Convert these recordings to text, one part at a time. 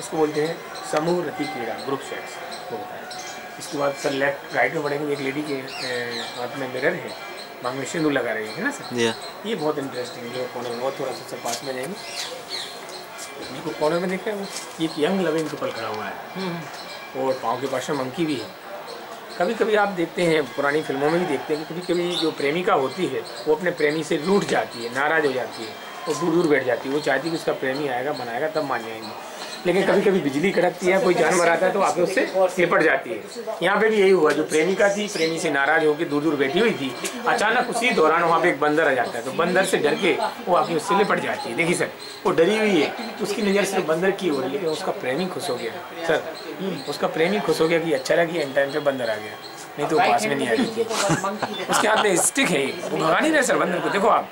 इसको बोलते हैं समूह रति क्रीड़ा ग्रुप सेक्स वो होता है। इसके बाद सर लेफ़्ट राइट में बढ़ेंगे एक लेडी के हाथ में मिरर है में सिंदूर लगा रही है ना सर? या ये बहुत इंटरेस्टिंग है जो कोने में बहुत थोड़ा सा सर पास में जाएँगे। बिल्कुल कोने में देख हैं वो ये एक यंग लविंग कपल खड़ा हुआ है। और पाँव के पास में मंकी भी है। कभी कभी आप देखते हैं पुरानी फ़िल्मों में भी देखते हैं कि कभी कभी जो प्रेमिका होती है वो अपने प्रेमी से रूठ जाती है नाराज़ हो जाती है और दूर दूर बैठ जाती है। वो चाहती है कि उसका प्रेमी आएगा बनाएगा तब मान जाएँगे। लेकिन कभी कभी बिजली कड़कती है, कोई जानवर आता है तो आके उससे लिपट जाती है। यहाँ पे भी यही हुआ, जो प्रेमिका थी, प्रेमी से नाराज़ होकर दूर दूर बैठी हुई थी, अचानक उसी दौरान वहाँ पे एक बंदर आ जाता है तो बंदर से डर के वो आके उससे लिपट जाती है। देखिए सर, वो डरी हुई है, उसकी नज़र सिर्फ़ बंदर की हो रही है लेकिन उसका प्रेमी खुश हो गया। सर, उसका प्रेमी खुश हो गया कि अच्छा लगा कि एन टाइम पे बंदर आ गया, नहीं तो पास में नहीं आ रही उसके हाथ में स्टिक है वो भगा नहीं रहे सर बंदर को, देखो आप,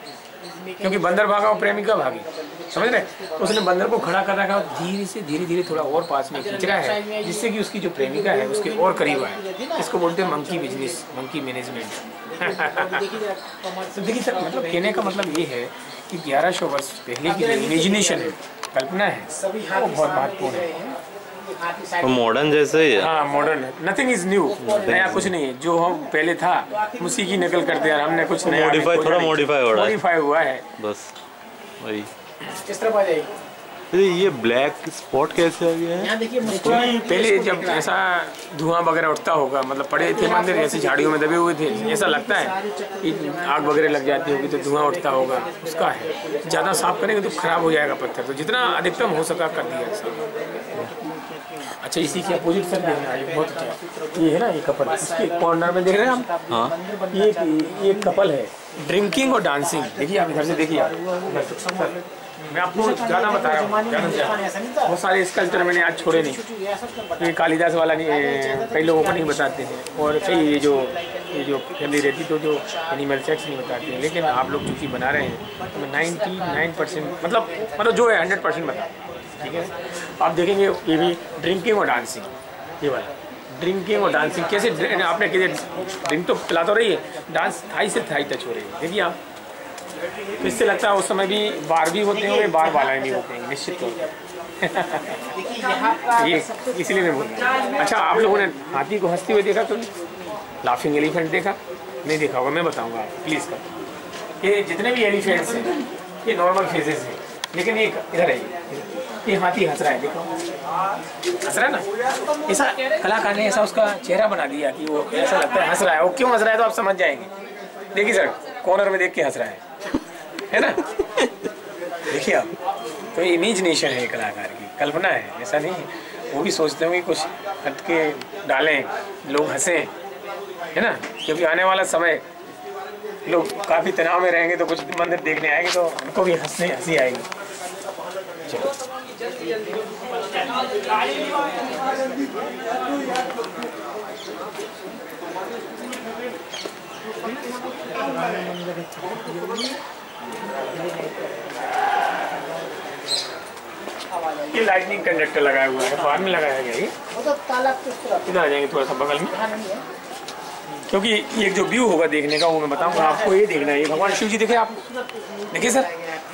क्योंकि बंदर भागा और प्रेमिका भागी। समझ रहे तो उसने बंदर को खड़ा कर रखा धीरे से धीरे धीरे थोड़ा और पास में खींच रहा है जिससे कि उसकी जो प्रेमिका है उसके और करीब आए। इसको बोलते हैं मंकी बिज़नेस मंकी मैनेजमेंट तो देखिए सर मतलब कहने का मतलब ये है कि 1100 वर्ष पहले की इमेजिनेशन है कल्पना है वो बहुत महत्वपूर्ण है। तो मॉडर्न जैसे ही है। हाँ मॉडर्न है। नथिंग इज़ न्यू नया कुछ नहीं है। जो हम पहले था उसी की नकल करते हैं हमने कुछ नया Modify, थोड़ा modify हो रहा है। मॉडिफाई हुआ है। बस वही। किस तरफ़ आ जाएगी? अरे ये ब्लैक स्पॉट कैसे आ गया है? देखिए पहले जब ऐसा धुआँ वगैरह उठता होगा मतलब पड़े थे मंदिर ऐसे झाड़ियों में दबे हुए थे ऐसा लगता है कि आग वगैरह लग जाती होगी तो धुआँ उठता होगा उसका है। ज़्यादा साफ़ करेंगे तो खराब हो जाएगा पत्थर तो जितना अधिकतम हो सका कर दिया साफ़ अच्छा इसी के अपोजिट सर बहुत अच्छा ये है ना ये कपल इसके कॉर्नर में देख रहे हैं हम? हाँ। ये ये कपल है। ड्रिंकिंग और डांसिंग देखिए आप इधर से देखिए आप। मैं आपको ज़्यादा बता रहा हूँ ज़्यादा से ज़्यादा। बहुत सारे स्कल्चर मैंने आज छोड़े नहीं। ये कालिदास वाला नहीं कई लोगों को नहीं बताते हैं। और कई ये जो ये जो फैमिली रहती तो जो एनिमल सेक्स नहीं बताते हैं। लेकिन आप लोग चूँकि बना रहे हैं तो मैं नाइन्टी नाइन परसेंट मतलब मतलब जो है हंड्रेड परसेंट बता। ठीक है? आप देखेंगे ये भी ड्रिंकिंग और डांसिंग ये वाला। ड्रिंकिंग और डांसिंग कैसे आपने कैसे ड्रिंक तो पिला तो रही है। डांस थाई से थाई टच हो रही है। देखिए आप। तो इससे लगता है उस समय भी बार भी होते होंगे बार वालाएँ भी होते हैं निश्चित तौर पर ये इसलिए मैं बोल रहा अच्छा आप लोगों ने हाथी को हँसते हुए देखा कभी लाफिंग एलिफेंट देखा? नहीं देखा होगा मैं बताऊँगा आप प्लीज़ कर ये जितने भी एलिफेंट्स हैं ये नॉर्मल फेजेस हैं। लेकिन एक इधर है ये। ये हाथी हंस रहा है देखो। हंस रहा है ना? ऐसा कलाकार ने ऐसा उसका चेहरा बना दिया कि वो ऐसा लगता है हंस रहा है। वो क्यों हंस रहा है तो आप समझ जाएँगे। देखिए सर कॉर्नर में देख के हंस रहा है। है ना? देखिए आप तो इमेजिनेशन है कलाकार की, कल्पना है, ऐसा नहीं है। वो भी सोचते होंगे कुछ हट के डालें, लोग हंसें, है ना? क्योंकि आने वाला समय, लोग काफ़ी तनाव में रहेंगे तो कुछ मंदिर देखने आएँगे तो उनको भी हंसने हँसी आएगी। चलो। ये लाइटनिंग कंडक्टर लगाया हुआ है बाद में लगाया गया ये। मतलब तालाब किस तरफ़ इधर आ जाएँगे थोड़ा सा बगल में। है क्योंकि ये जो व्यू होगा देखने का वो मैं बताऊँगा आपको ये देखना है। ये भगवान शिव जी देखे आप। देखिए सर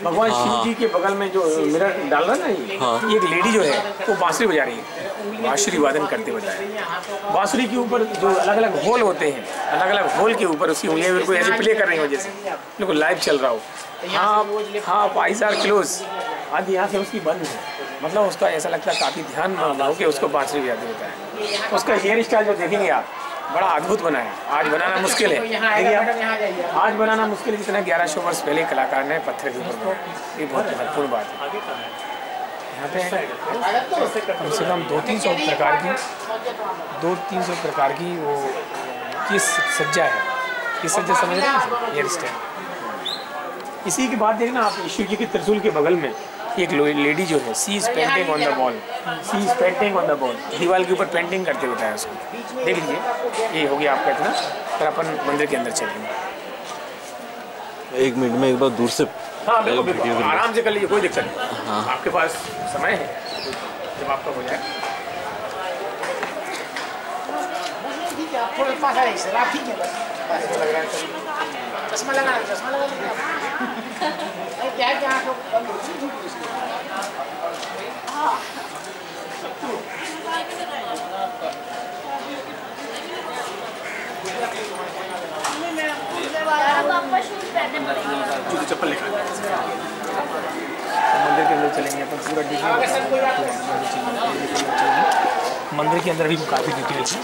भगवान शिव जी के बगल में जो मिरर डाल रहा है ना ये हाँ। ये एक लेडी जो है वो बांसुरी बजा रही है। बांसुरी वादन करते बजाए बांसुरी के ऊपर जो अलग अलग होल होते हैं अलग अलग होल के ऊपर उसकी उंगलियाँ बिल्कुल ऐसे प्ले कर रही हो जैसे बिल्कुल लाइव चल रहा हो। हाँ हाँ आर क्लोज आज यहाँ से उसकी बंद है। मतलब उसका ऐसा लगता है काफ़ी ध्यान हो के उसको बांसुरी बजाते होता है। उसका हेयर स्टाइल जो देखेंगे आप बड़ा अद्भुत बना है। आज बनाना मुश्किल है। देखिए आप आज बनाना मुश्किल है जितना ग्यारह सौ वर्ष पहले कलाकार ने पत्थर के ऊपर ये बहुत महत्वपूर्ण बात है। यहाँ पे कम से कम दो तीन सौ प्रकार की दो तीन सौ प्रकार की वो किस सज्जा है? किस सज्जा समझ रहे हैं? हेयर स्टाइल इसी की बात देखना आप शिव जी के त्रिशूल के बगल में एक लेडी जो है she is painting on the wall she is painting on the wall दीवार के ऊपर पेंटिंग करते बताया उसको। देख लीजिए ये हो गया आपका इतना फिर अपन मंदिर के अंदर चलेंगे। एक मिनट में एक बार दूर से हाँ बिल्कुल आराम से कर लीजिए कोई दिक्कत नहीं। हाँ। आपके पास समय है जब आपका हो जाए। आप थोड़ा पास आ सर। आप ठीक है? बस। बस लग रहा है चश्मा लगा चश्मा लगा क्या चप्पल लिखा मंदिर के अंदर चलेंगे अपन, पूरा डिटेल मंदिर के अंदर भी काफ़ी डिटेल्स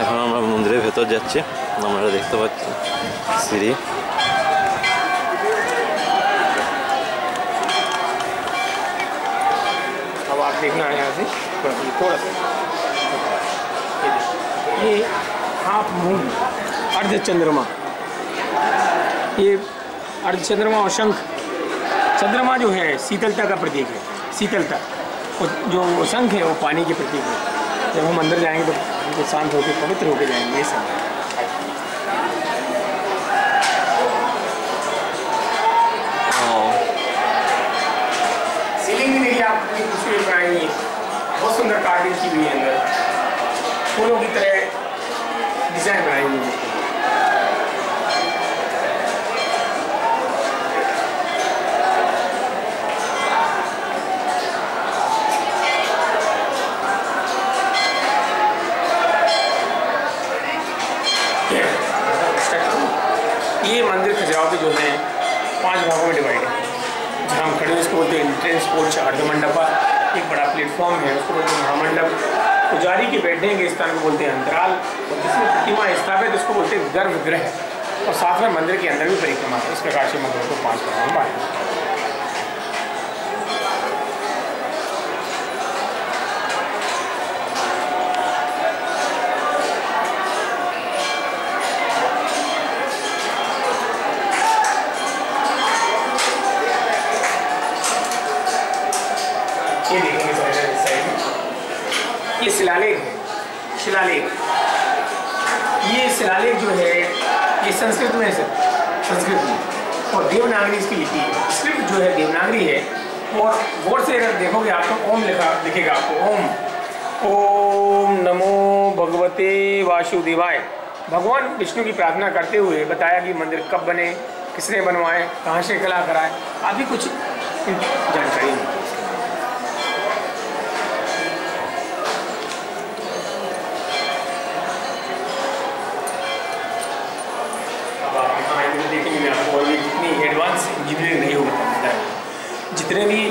এখন আমরা মন্দিরের ভেতর যাচ্ছি আমরা দেখতে পাচ্ছি সিঁড়ি अब आप देखना है यहाँ से थोड़ा सा थोड़ा सा ये देखो। ये हाफ मून अर्ध चंद्रमा ये अर्ध चंद्रमा और शंख चंद्रमा जो है शीतलता का प्रतीक है शीतलता और जो वो शंख है वो पानी के प्रतीक है जब हम अंदर जाएंगे तो शांत होकर पवित्र होकर जाएँगे ये सब सीलिंग भी देखिए आप कितनी खूबसूरत बनाई है बहुत सुंदर कार्विंग की हुई है अंदर फूलों की तरह डिज़ाइन बनाई हुई है ये मंदिर खजुराहो के जो है पाँच भागों में डिवाइड है जहाँ हम खड़े हैं उसको बोलते हैं एंट्रेंस पोर्च अर्धमंडपा एक बड़ा प्लेटफॉर्म है उसको बोलते हैं महामंडप पुजारी के बैठने के स्थान को बोलते हैं अंतराल, और जिसमें प्रतिमा स्थापित उसको बोलते हैं गर्भगृह और साथ में मंदिर के अंदर भी परिक्रमा है इस प्रकार से मंदिर को पाँच भागों में बांटा है। ये देखेंगे थोड़ा सा इस साइड में ये शिलालेख है शिलालेख ये शिलालेख जो है ये संस्कृत में संस्कृत में। और देवनागरी इसकी लिपि है। स्क्रिप्ट जो है देवनागरी है। और गौर से अगर देखोगे आप तो ओम लिखा, दिखेगा आपको, ओम। ओम नमो भगवते वासुदेवाय। भगवान विष्णु की प्रार्थना करते हुए बताया कि मंदिर कब बने, किसने बनवाए, कहाँ से कला कराए काफ़ी कुछ जानकारी है मैं आपको और भी कितनी एडवांस इंजीनियरिंग नहीं हो पता है जितने भी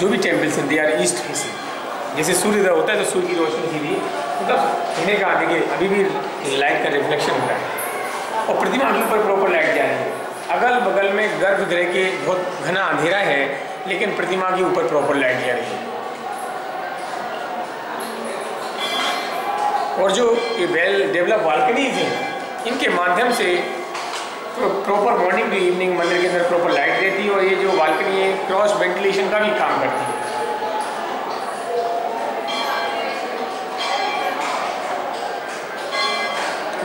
जो भी टेम्पल्स हैं दे आर ईस्ट फेसिंग जैसे सूर्योदय होता है तो सूर्य की रोशनी सीधी मतलब कहने का देखिए अभी भी लाइट का रिफ्लेक्शन हो रहा है। और प्रतिमा के ऊपर प्रॉपर लाइट जा रही है। अगल बगल में गर्भगृह के बहुत घना अंधेरा है, लेकिन प्रतिमा के ऊपर प्रॉपर लाइट जा रही है। और जो ये वेल डेवलप बालकनीज हैं, इनके माध्यम से प्रॉपर मॉर्निंग टू इवनिंग मंदिर के अंदर प्रॉपर लाइट देती है और ये जो बालकनी है क्रॉस वेंटिलेशन का भी काम करती है।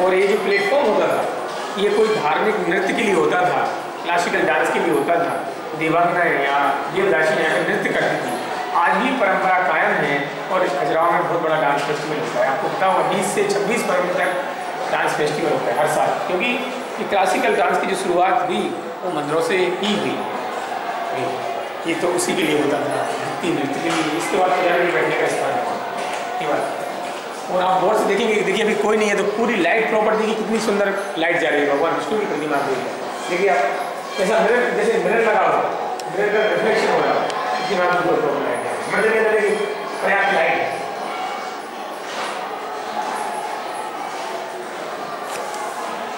और ये जो प्लेटफॉर्म होता था, ये कोई धार्मिक नृत्य के लिए होता था क्लासिकल डांस के लिए होता था देवांगनाएँ या देवदासी यहाँ पे नृत्य करती थी। आज भी परंपरा कायम है और इस खजुराहो में बहुत बड़ा डांस फेस्टिवल होता है। आपको पता होगा, बीस से छब्बीस फरवरी तक डांस फेस्टिवल होता है हर साल, क्योंकि ये क्लासिकल डांस की जो शुरुआत हुई, वो मंदिरों से ही हुई। ये तो उसी के लिए होता था, भक्ति नृत्य के लिए इसके बाद पुजारी के बैठने का स्थान और आप गौर से देखेंगे देखिए, अभी कोई नहीं है तो पूरी लाइट प्रॉपर देखिए, कितनी सुंदर लाइट जा रही है। भगवान विष्णु की प्रतिमा को देखिए आप, जैसा मिरर जैसे मिरर लगा हुआ मिरर का रिफ्लेक्शन हो रहा है को प्रॉपर लाइट है। के पर्याप्त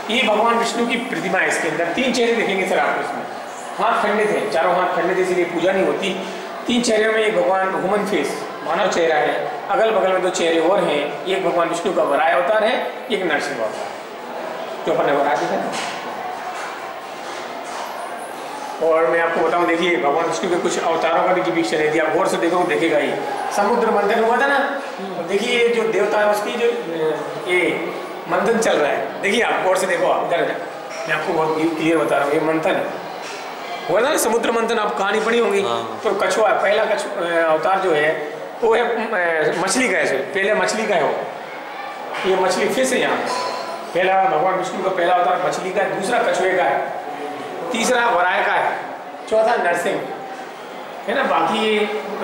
ये भगवान विष्णु की प्रतिमा है इसके अंदर। तीन चेहरे देखेंगे सर आप इसमें। हाथ खंडित है चारों हाथ खंडित इसलिए पूजा नहीं होती। तीन चेहरे में एक भगवान ह्यूमन फेस मानव चेहरा है। अगल बगल में दो चेहरे और हैं। एक भगवान विष्णु का वराय अवतार है एक नरसिंह अवतार जो अपने ने वराय देखा था। और मैं आपको बताऊँ देखिए भगवान विष्णु के कुछ अवतारों का भी डिपिक्शन है। आप गौर से देखो देखेगा ही। समुद्र मंथन हुआ था ना? देखिए ये जो देवता है उसकी जो ये मंथन चल रहा है। देखिए आप गौर से देखो आप इधर मैं आपको बहुत क्लियर बता रहा हूँ ये मंथन है। हुआ था ना समुद्र मंथन आप कहानी पढ़ी होंगी। हाँ। तो कछुआ पहला कछु अवतार जो है वो है मछली का है पहले मछली का है वो। ये मछली फ़िश है यहाँ। पहला भगवान विष्णु का पहला अवतार मछली का है दूसरा कछुए का है तीसरा वराय का है चौथा नरसिंह। है ना बाकी ये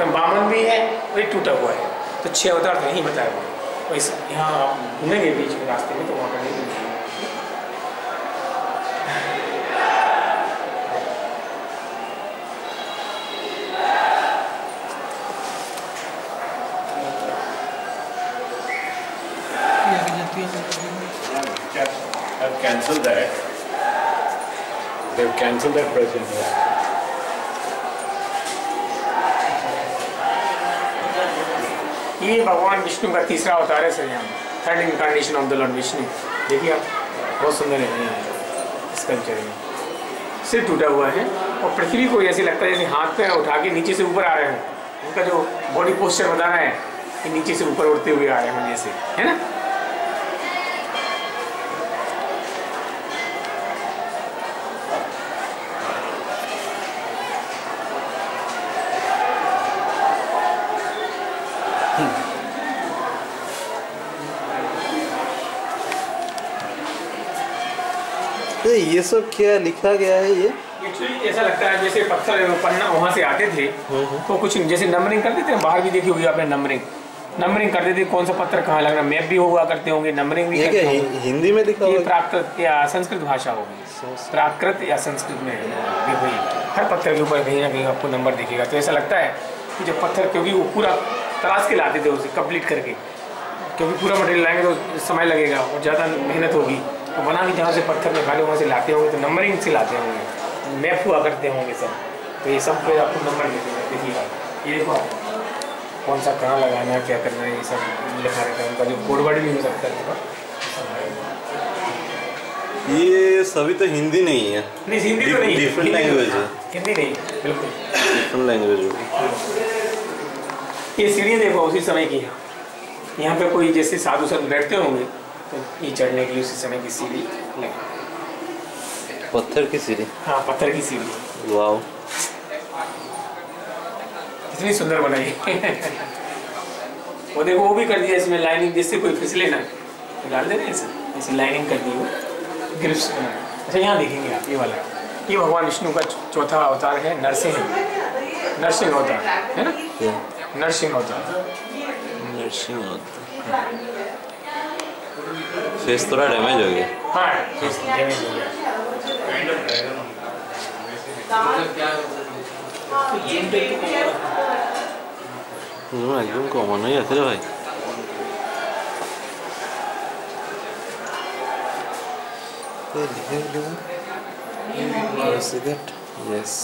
बामन भी है और ये टूटा हुआ है। तो छः अवतार तो नहीं बताया हुआ। और इस यहाँ आप घूमेंगे बीच में रास्ते में तो वहाँ पर नहीं have that. They've cancelled that present. ये भगवान विष्णु का तीसरा अवतार है यहाँ। Third incarnation of the lord Vishnu देखिए आप, बहुत सुंदर है इस कल्चर में सिर टूटा हुआ है और पृथ्वी को ऐसे लगता है जैसे हाथ पे उठा के नीचे से ऊपर आ रहे हैं। उनका जो बॉडी पोस्चर बता रहा है कि नीचे से ऊपर उड़ते हुए आ रहे हैं जैसे है ना? ए, ये सब क्या लिखा गया है ये? एक्चुअली ऐसा लगता है जैसे पत्थर पन्ना वहाँ से आते थे तो कुछ जैसे नंबरिंग करते थे बाहर भी देखी होगी आपने नंबरिंग नंबरिंग करते थे कौन सा पत्थर कहाँ लगना मैप भी हुआ करते होंगे नंबरिंग भी करते होंगे। हिंदी में लिखा ये प्राकृत या संस्कृत भाषा होगी प्राकृत या संस्कृत में भी हुई। हर पत्थर के ऊपर कहीं ना कहीं आपको नंबर दिखेगा। तो ऐसा लगता है कि जब पत्थर क्योंकि वो पूरा तराश के लाते थे उसे कंप्लीट करके क्योंकि पूरा मटेरियल लाएँगे तो समय लगेगा और ज़्यादा मेहनत होगी। तो बना के जहाँ से पत्थर निकाले वहाँ से लाते होंगे तो नंबरिंग से लाते होंगे। मैप हुआ करते होंगे सब। तो ये सब पे आपको नंबर मिलेगा देखिएगा ये देखो कौन सा कहाँ लगाना है क्या करना है ये सब लिखा रहता है। उनका जो कोड वर्ड भी हो सकता है ये सभी तो हिंदी नहीं है। नहीं हिंदी तो नहीं नहीं। language है। हिंदी नहीं बिल्कुल। डिफरेंट लैंग्वेज ये सीढ़ी देखो उसी समय की है। यहाँ पे कोई जैसे साधु संत बैठते होंगे ये चढ़ने के लिए उसी समय की सीढ़ी लगी। पत्थर की सीढ़ी? हाँ पत्थर की सीढ़ी। वाओ। इतनी सुंदर बनाई। वो देखो वो भी कर दिया इसमें लाइनिंग जिससे कोई फिसले ना। तो डाल देना ऐसे ऐसे लाइनिंग कर दी वो। ग्रिप्स अच्छा यहाँ देखेंगे आप ये वाला। ये भगवान विष्णु का चौथा अवतार है नरसिंह। नरसिंह अवतार है ना? क्या नरसिंह अवतार। नर्सिंग फेस थोड़ा डैमेज हो गया एकदम कॉमन ही आते भाई यस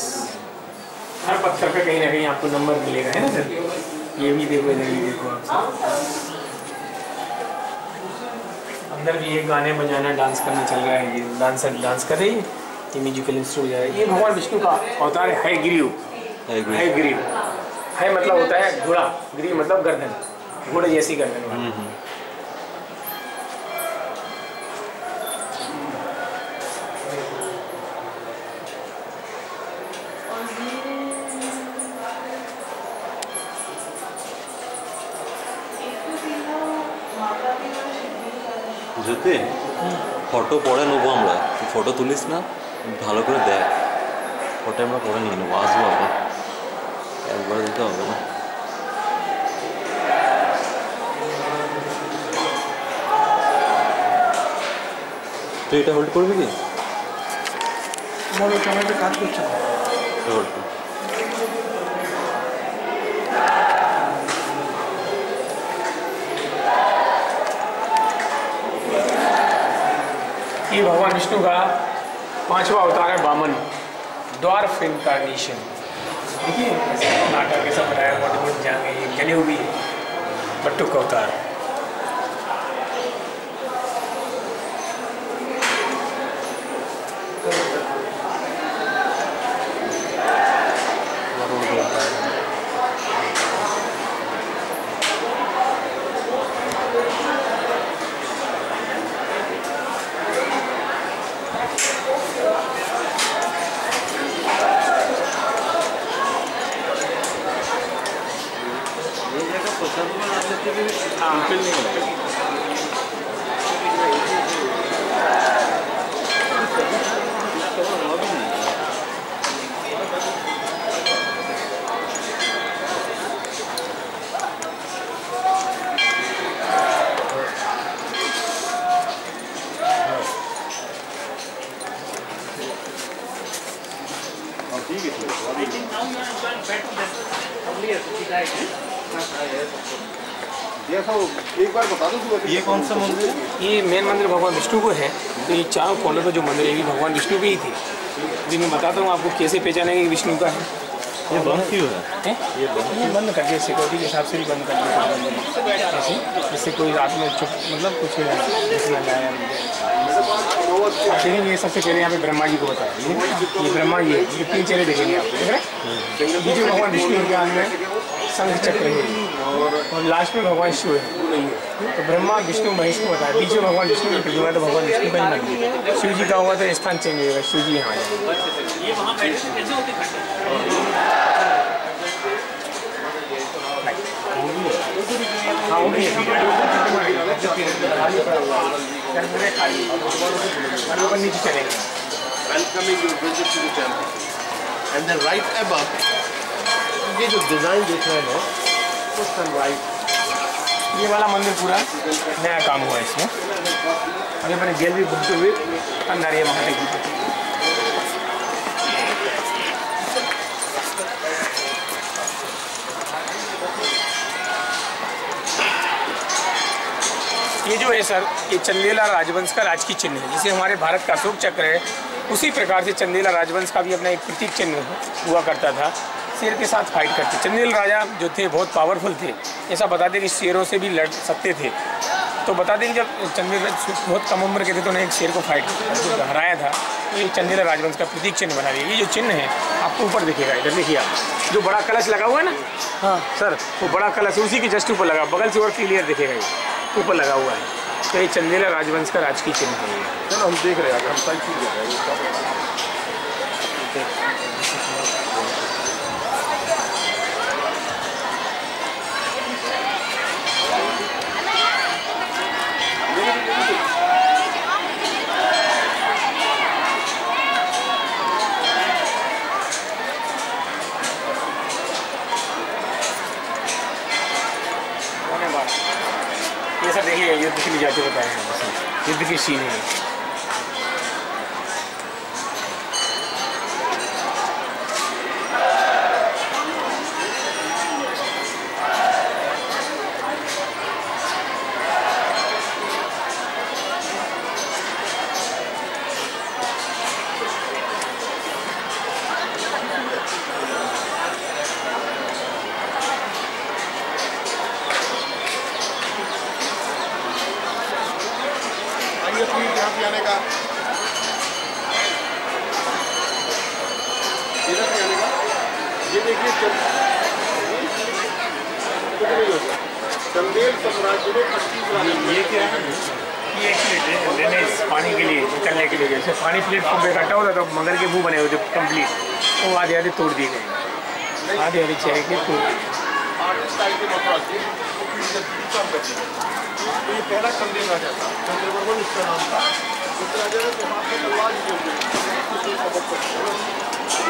हर पत्थर का कहीं ना कहीं आपको नंबर मिलेगा है ना सर ये भी देखो ये भी देखो आप अंदर भी ये गाने बजाना डांस करना चल रहा है। ये डांसर डांस कर रही है ये म्यूजिकल इंस्ट्रूमेंट जा रहा है। ये भगवान विष्णु का अवतार है ग्रीव है ग्रीव है मतलब होता है घोड़ा। ग्रीव मतलब गर्दन। घोड़े जैसी गर्दन। ফটো পরে নেব আমরা। তুই ফটো তুলিস না ভালো করে দেখ। ফটো আমরা পরে নিয়ে নেব আসব আবার। একবার দিতে হবে না। তুই এটা হোল্ড করবি কি? কাজ করছে। হোল্ড কর। ये भगवान विष्णु का पांचवा अवतार है बामन, द्वार्फ इनकारनेशन देखिए नाटक के सब बनाया मोटे जाएँगे ये जनेऊ भी है बट्टुक अवतार हाँ एक बार बता दो तू ये कौन सा मंदिर है? ये मेन मंदिर भगवान विष्णु को है। तो ये चारों कोनों पे जो मंदिर है ये भगवान विष्णु के ही थे। अभी मैं बताता हूँ आपको कैसे पहचानेंगे कि विष्णु का है। ये बंद क्यों है? ये बंद कर दिया सिक्योरिटी के हिसाब से भी बंद कर दिया। ऐसे? जिससे कोई रात में चुप मतलब कुछ जाए देखेंगे ये सबसे पहले यहाँ पे ब्रह्मा जी को बताया। ये ये ब्रह्मा जी है ये तीन चेहरे देखेंगे आप देख रहे हैं? ये जो भगवान विष्णु के अंदर संघ चक्र है और लास्ट में भगवान शिव है। तो ब्रह्मा विष्णु महेश को बताया बीच में भगवान विष्णु की प्रतिमा तो भगवान विष्णु का ही मंदिर शिव जी का होगा तो स्थान चेंज होगा शिव जी यहाँ हाँ वो भी है हुआ और नीचे चलेंगे welcoming your visit to the temple. And then right above, ये जो डिज़ाइन देख रहे हो ये वाला मंदिर पूरा नया काम हुआ इसमें। अभी अपने गैलरी घूमते हुए अंदर ये महादेव की ये जो है सर, ये चंदेला राजवंश का राजकीय चिन्ह है, जिसे हमारे भारत का अशोक चक्र है, उसी प्रकार से चंदेला राजवंश का भी अपना एक प्रतीक चिन्ह हुआ करता था। शेर के साथ फाइट करते। चंदेल राजा जो थे बहुत पावरफुल थे। ऐसा बताते कि शेरों से भी लड़ सकते थे। तो बताते कि जब चंदेल बहुत कम उम्र के थे तो उन्हें एक शेर को फाइट हराया था। तो ये चंदेला राजवंश का प्रतीक चिन्ह बना दिया। ये जो चिन्ह है आपको ऊपर दिखेगा इधर देखिए आप। जो बड़ा कलश लगा हुआ है ना? हाँ। सर वो बड़ा कलश उसी के जस्ट ऊपर लगा। बगल से और क्लियर दिखेगा ये। ऊपर लगा हुआ है। तो ये चंदेला राजवंश का राजकीय चिन्ह है। हम देख रहे हैं अगर हम साइड सीन देख रहे हैं धन्यवाद ये सब देखिए युद्ध के लिए जाते बताए हैं इसमें। युद्ध की सीन है ये। आइए प्लीज़ यहाँ आने का। इधर आने का। ये देखिए चल- चंदेल साम्राज्य में पच्चीस ये क्या है? ये पानी के लिए निकलने के लिए जैसे पानी प्लेटफॉर्म पे इकट्ठा होता तो मगर के मुँह बने हुए थे कंप्लीट वो आधे आधे तोड़ दिए गए। आधे आधे चेहरे के तोड़ दिए तो ये पहला चंदेल राजा था। चंद्रवर्मन इसका नाम था। उस राजा ने तलवार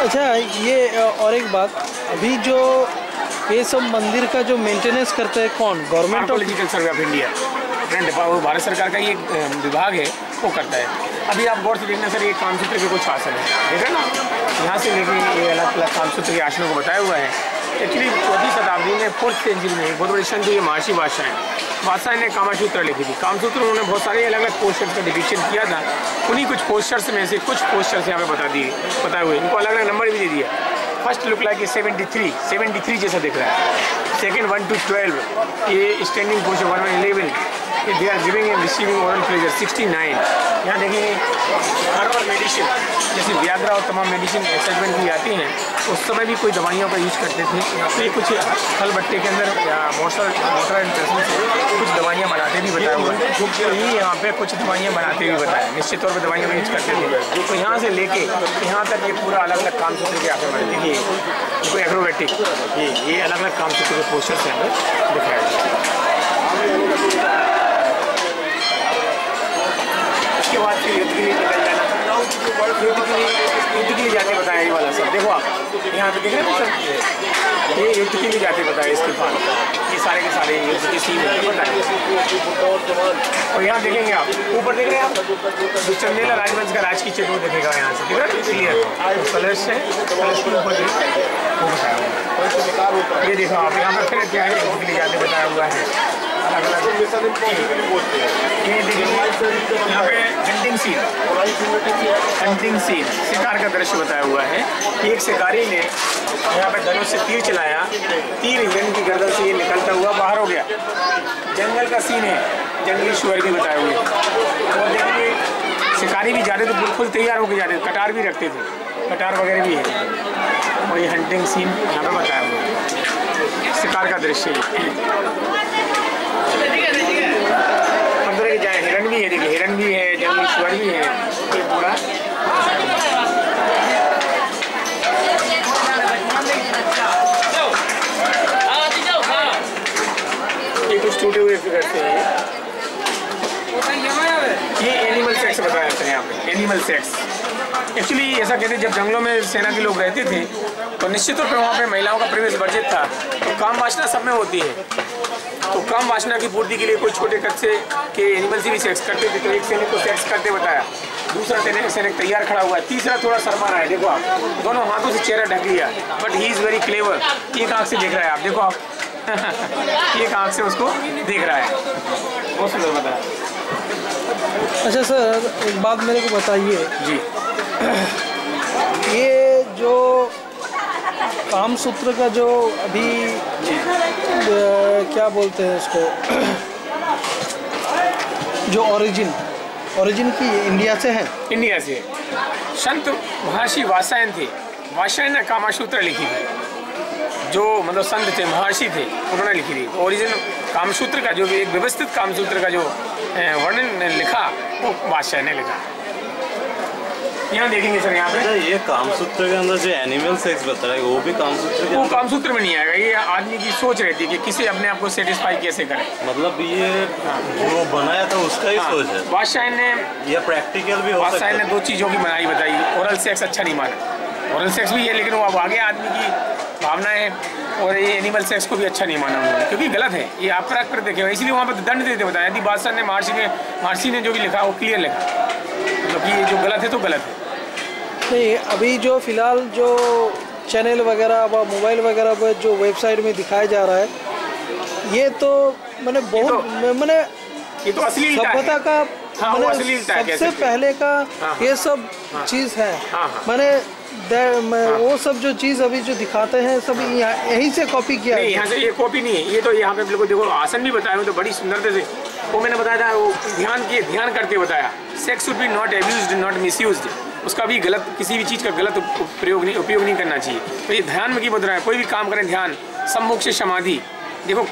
अच्छा ये और एक बात। अभी जो ये सब मंदिर का जो मेंटेनेंस करते हैं कौन? Government of archaeological survey of India वो भारत सरकार का ये विभाग है वो करता है। अभी आप गौर से देखना सर ये कामसूत्र के कुछ आसन है। देख रहे हैं ना? यहाँ से लेके ये अलग अलग कामसूत्र के आसनों को बताया हुआ है। एक्चुअली चौथी शताब्दी में फोर्थ सेंचुरी में बहुत बड़े संत ये महर्षि बादशाह बादशाह ने कामासूत्र लिखी थी। कामसूत्र उन्होंने बहुत सारे अलग अलग पोस्टर्स का डिपिक्शन किया था। उन्हीं कुछ पोस्टर्स में से कुछ पोस्टर्स यहाँ पे बता दिए, बताए हुए इनको अलग अलग नंबर भी दे दिया। First look like seventy three seventy three जैसा दिख रहा है। सेकेंड वन टू ट्वेल्व ये standing poster one one eleven they are giving and receiving oral sixty nine यहाँ देखेंगे हर्बल मेडिसिन जैसे व्याग्रा और तमाम मेडिसिन एक्साइटमेंट की आती हैं, उस समय भी कोई दवाइयों का यूज़ करते थे। तो ये कुछ फल बट्टे के अंदर मोटर मोटर एंड से कुछ दवाइयाँ बनाते भी बताया हुआ है। तो यहाँ पे कुछ दवाइयाँ बनाते भी बताया निश्चित तौर पर दवाइयों का यूज़ करते थे। तो यहाँ से लेके, यहाँ तक ये पूरा अलग अलग काम सूत्र के आगे बढ़ते देखिए कोई एग्रोबैटिक ये ये अलग अलग काम सूत्र के पोस्टर्स हैं। हमें दिखाया गया उसके बाद फिर युद्ध के लिए युद्ध के लिए जाते बताया ये वाला सब। देखो आप, यहाँ पे देख रहे हैं सर ये युद्ध के लिए जाते बताया इसके बाद। ये सारे के सारे युद्ध के सीन है बताए और यहाँ देखेंगे आप, ऊपर देख रहे हैं आप? जो चंदेला राजवंश का राज की वो दिखेगा यहाँ से, देख रहे क्लियर कलश है, कलश के ऊपर वो ये देखो आप, यहाँ पर फिर क्या है युद्ध के लिए जाते बताया हुआ है। हंटिंग सीन शिकार का दृश्य बताया हुआ है कि एक शिकारी ने यहाँ पे धनुष से तीर चलाया तीर हिरण की गर्दन से ये निकलता हुआ बाहर हो गया जंगल का सीन है जंगली शुअर भी बताए हुए। और देखिए शिकारी भी जाते तो बिल्कुल तैयार होकर जाते थे कटार भी रखते थे कटार वगैरह भी है और ये हंटिंग सीन यहाँ पे बताया हुआ है शिकार का दृश्य है अंदर के जाए हिरन भी है देखिए हिरन भी है जंगली शुअर भी है ये पूरा ये कुछ टूटे हुए फिगर थे। ये एनिमल सेक्स बताया था यहाँ पे एनिमल सेक्स एक्चुअली ऐसा कहते जब जंगलों में सेना के लोग रहते थे तो निश्चित तौर पर वहाँ पे महिलाओं का प्रवेश वर्जित था। तो काम वासना सब में होती है। तो काम वासना की पूर्ति के लिए कोई छोटे कच्चे के एनिमल से भी सेक्स करते थे। तो एक सैनिक को सेक्स करते बताया। दूसरा सैनिक सैनिक तैयार खड़ा हुआ। है तीसरा थोड़ा शर्मा रहा है। देखो आप दोनों हाथों से चेहरा ढक लिया। But he is very clever एक आँख से देख रहा है आप। देखो आप। एक आँख से उसको देख रहा है। बहुत सुंदर बताया। अच्छा सर एक बात मेरे को बताइए। जी। ये जो काम सूत्र का जो अभी क्या बोलते हैं उसको? जो ओरिजिन ओरिजिन की इंडिया से है? इंडिया से। संत महर्षि वासायन थे। वासायन ने कामासूत्र लिखी थी। जो मतलब संत थे, महर्षि थे, उन्होंने लिखी थी। ओरिजिन कामसूत्र का जो एक व्यवस्थित कामसूत्र का जो वर्णन लिखा, वो बादशाह ने लिखा। यहाँ देखेंगे सर यहाँ पे। अच्छा ये कामसूत्र के अंदर जो एनिमल सेक्स बता रहा है वो भी कामसूत्र के वो कामसूत्र में नहीं आएगा ये आदमी की सोच रहती है कि किसी अपने आप को सेटिस्फाई कैसे करे। मतलब ये जो बनाया था उसका ही सोच है। बादशाह ने या प्रैक्टिकल भी बादशाह ने दो चीज़ों की बनाई बताई ओरल सेक्स अच्छा नहीं माना। ओरल सेक्स भी है लेकिन वो अब आगे आदमी की भावनाएँ और ये एनिमल सेक्स को भी अच्छा नहीं माना उन्होंने क्योंकि गलत है ये अपराकृत है इसलिए वहाँ पर दंड देते बताया यदि बादशाह ने महर्षि ने महर्षि ने जो भी लिखा वो क्लियर लिखा। मतलब कि ये जो गलत है तो गलत है। नहीं अभी जो फ़िलहाल जो चैनल वगैरह व मोबाइल वगैरह पर जो वेबसाइट में दिखाया जा रहा है ये तो मैंने बहुत मैंने ये तो असली सभ्यता का हाँ, मैंने है, सबसे पहले का हाँ, ये सब हाँ। चीज़ है। हाँ, हाँ। मैंने वो सब जो चीज़ अभी जो दिखाते हैं सब यहाँ- यहीं से कॉपी किया नहीं है। यहाँ से ये कॉपी नहीं है। ये तो यहाँ पे बिल्कुल देखो आसन भी बताया हुए तो बड़ी सुंदरता से। वो मैंने बताया था वो ध्यान किए ध्यान करते बताया। Sex should be not abuse not miss उसका भी गलत किसी भी चीज़ का गलत प्रयोग नहीं उपयोग नहीं करना चाहिए। तो ये ध्यान में की मुद्रा है? कोई भी काम करें ध्यान सम्मुख से समाधि। देखो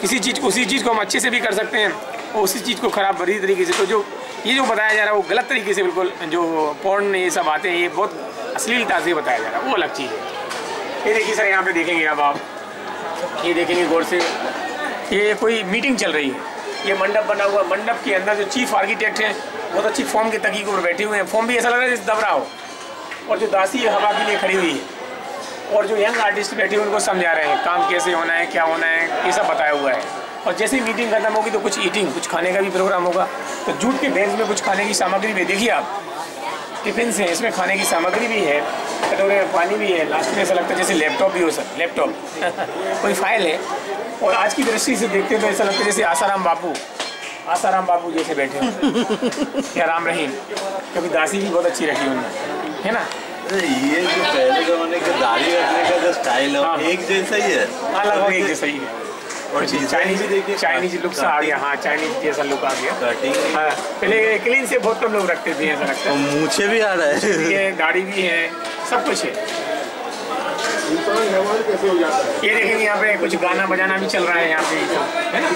किसी चीज़ उसी चीज़ को हम अच्छे से भी कर सकते हैं और उसी चीज़ को खराब बुरी तरीके से। तो जो ये जो बताया जा रहा है वो गलत तरीके से बिल्कुल जो पौर्ण ये सब आते हैं ये बहुत अश्लीलता से बताया जा रहा है, वो अलग चीज़ है। ये देखिए सर, यहाँ पे देखेंगे अब आप। ये देखेंगे गौर से। ये कोई मीटिंग चल रही है। ये मंडप बना हुआ, मंडप के अंदर जो चीफ आर्किटेक्ट हैं, बहुत अच्छी फॉर्म के तकी ऊपर बैठे हुए हैं। फॉर्म भी ऐसा लग रहा है जैसे दबरा हो और जो दासी हवा के लिए खड़ी हुई है। और जो यंग आर्टिस्ट बैठे हुए उनको समझा रहे हैं, काम कैसे होना है, क्या होना है, ये सब बताया हुआ है। और जैसे ही मीटिंग खत्म होगी तो कुछ ईटिंग कुछ खाने का भी प्रोग्राम होगा। तो जूट के बेंच में कुछ खाने की सामग्री भी देखिए आप। टिफ़िन हैं इसमें खाने की सामग्री भी है कटोरे में पानी भी है लास्ट में ऐसा लगता है जैसे लैपटॉप भी हो सक लैपटॉप। कोई फ़ाइल है? और आज की दृष्टि से देखते हैं तो ऐसा लगता है जैसे आसाराम बापू आसाराम बापू जैसे बैठे हो या राम रहीम क्योंकि दासी भी बहुत अच्छी रखी उन्होंने है ना? ये जो पहले जमाने का दाढ़ी रखने का जो स्टाइल है हाँ। एक जैसा ही है। हाँ लगभग एक जैसा ही है। और चाइनीज़ भी देखिए चाइनीज़ लुक सा आ गया। हाँ चाइनीज़ जैसा लुक आ गया। हाँ पहले क्लीन से बहुत कम लोग रखते थे ऐसा लगता है। मूछे भी आ रहा है दाढ़ी भी है सब कुछ है। कैसे हो जाता है ये देखेंगे यहाँ पे कुछ गाना बजाना भी चल रहा है यहाँ पे। है ना?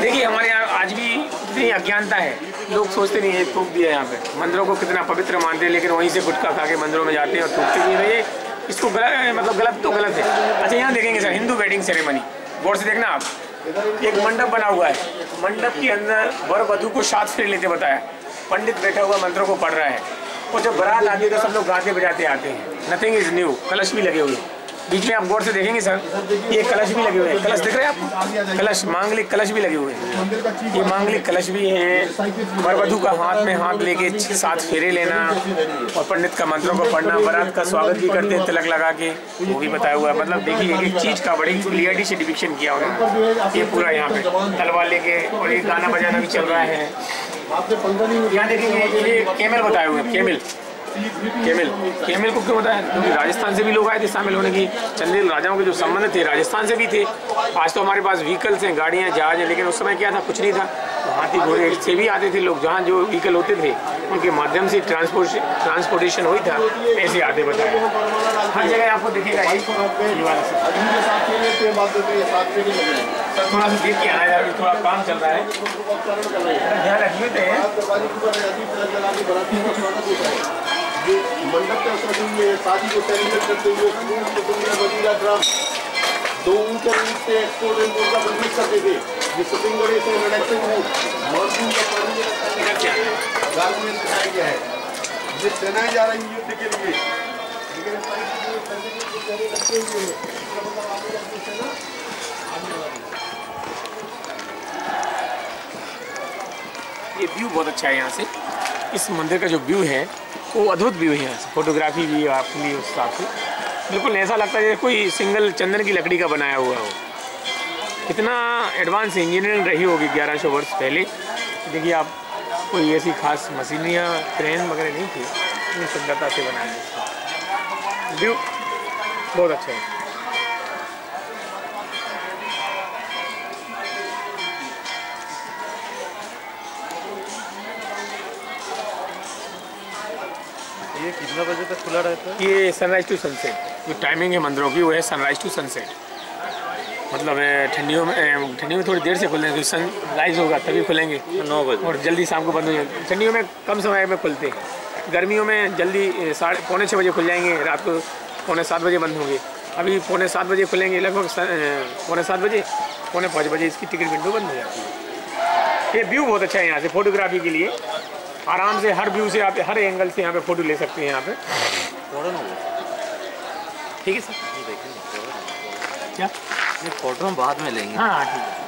देखिए हमारे यहाँ आज भी इतनी अज्ञानता है। लोग सोचते नहीं है थूक दिया यहाँ पे। मंदिरों को कितना पवित्र मानते हैं लेकिन वहीं से गुटखा खा के मंदिरों में जाते हैं और थूकते भी हैं। इसको गलत मतलब गलत तो गलत है। अच्छा यहाँ देखेंगे सर, हिंदू वेडिंग सेरेमनी। गौर से देखना आप। एक मंडप बना हुआ है। मंडप के अंदर वर वधु को साथ फिर लेते बताया। पंडित बैठा हुआ मंत्रों को पढ़ रहा है। और जब बरात आती है तो सब लोग गाते बजाते आते हैं। नथिंग इज़ न्यू कलश भी लगे हुए हैं। बीच में आप गौर से देखेंगे सर, ये कलश भी लगे हुए हैं। कलश दिख रहे हैं आपको? कलश, मांगलिक कलश भी लगे हुए हैं। ये मांगलिक कलश भी है। वर वधु का हाथ में हाथ लेके साथ फेरे लेना और पंडित का मंत्रों को पढ़ना, बारात का स्वागत भी करते हैं तिलक लगा के, वो भी बताया हुआ है। मतलब देखिए, एक एक चीज़ का बड़ी क्लियरिटी से डिपिक्शन किया उन्होंने। ये पूरा यहाँ पे तलवार लेके और ये गाना बजाना भी चल रहा है। यहाँ देखेंगे ये केमल बताए हुए हैं, केमल। केमिल केमिल को क्यों बताया? क्योंकि राजस्थान से भी लोग आए थे शामिल होने की। चंदेल राजाओं के जो संबंध थे, राजस्थान से भी थे। आज तो हमारे पास व्हीकल्स हैं, गाड़ियाँ, जहाज़ हैं, लेकिन उस समय क्या था? कुछ नहीं था। तो हाथी घोड़े से भी आते थे लोग। जहाँ जो व्हीकल होते थे, उनके माध्यम से ट्रांसपोर्ट ट्रांसपोर्टेशन हुई था। ऐसे आते बताए। हर जगह आपको दिखेगा थोड़ा सा देख के आना थोड़ा काम चल रहा है। ध्यान रखिए तो मंडप का सजेंगे शादी को सेलिब्रेट करते हुए फूल कुटुंबिया वजीरा ड्रम। दो ऊँचे से एक्सपोर्ट इम्पोर्ट का बिज़नेस करते थे ये सतिंगड़े से रिलैक्सिंग हो मॉनसून का पानी गार्ड में दिखाया गया है। ये सेनाएँ जा रही युद्ध के लिए। लेकिन में हैं है ये व्यू बहुत अच्छा है यहाँ से। इस मंदिर का जो व्यू है वो अद्भुत व्यू है से फोटोग्राफी भी आपके उस हिसाब से। बिल्कुल, ऐसा लगता है जैसे कोई सिंगल चंदन की लकड़ी का बनाया हुआ हो। कितना एडवांस इंजीनियरिंग रही होगी 1100 वर्ष पहले। देखिए, आप कोई ऐसी खास मशीनियाँ ट्रेन वगैरह नहीं थी, इतनी सुंदरता से बनाया व्यू बहुत अच्छा है। कितना बजे तक खुला रहता है? ये सनराइज टू सनसेट जो टाइमिंग है मंदिरों की वो है सनराइज टू सनसेट मतलब ठंडियों में ठंडियों में थोड़ी देर से खुलने हैं सनराइज होगा तभी खुलेंगे। नौ बजे। और जल्दी शाम को बंद हो जाएँगे। ठंडियों में कम समय में खुलते हैं। गर्मियों में जल्दी साढ़े पौने छः बजे खुल जाएँगे रात को पौने सात बजे बंद होंगे। अभी पौने सात बजे खुलेंगे लगभग पौने सात बजे पौने पाँच बजे इसकी टिकट विंडो बंद हो जाती है। ये व्यू बहुत अच्छा है यहाँ से फोटोग्राफी के लिए। आराम से हर व्यू से आप हर एंगल से यहाँ पे फ़ोटो ले सकते हैं यहाँ पे। ठीक है सर। क्या? ये फ़ोटो हम बाद में लेंगे। हाँ ठीक है।